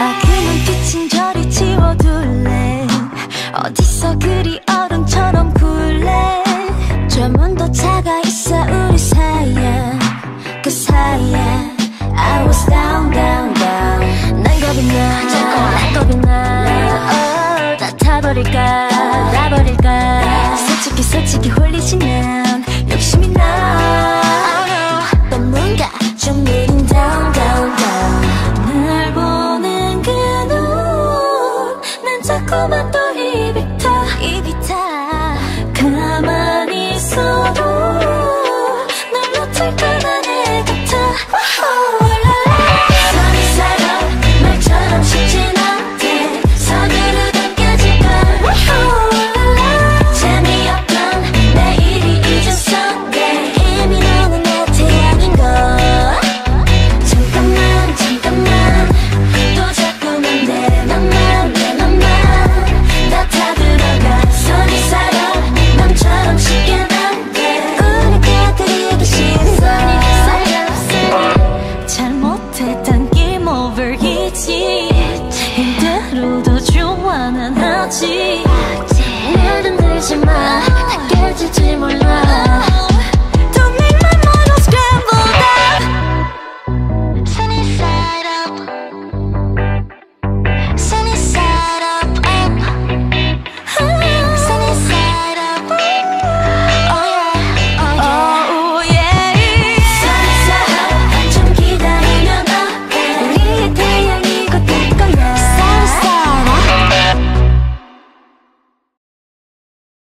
아 그 눈빛은 저리 지워둘래. 어디서 그리 얼음처럼 굴래. 좀 온도 차가 있어 우리 사이야 그 사이야 I was down down down. 난 겁이 나난 겁이 나. oh, 다 타버릴까 다 버릴까. 솔직히 솔직히 홀리지만 욕심이 나. 駒と 없이. 내는 듯이 마. 깨질지 몰라.